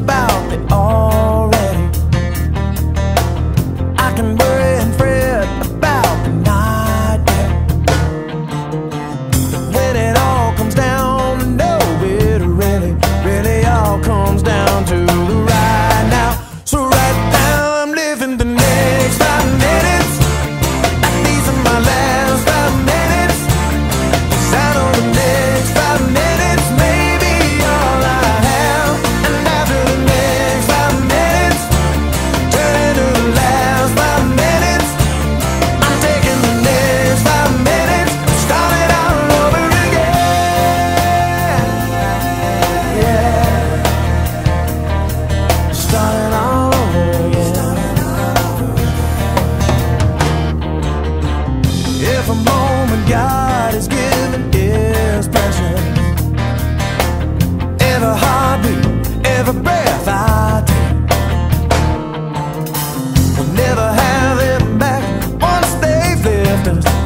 about If a moment God is giving is precious. Every heartbeat, every breath I take. We'll never have back once they've.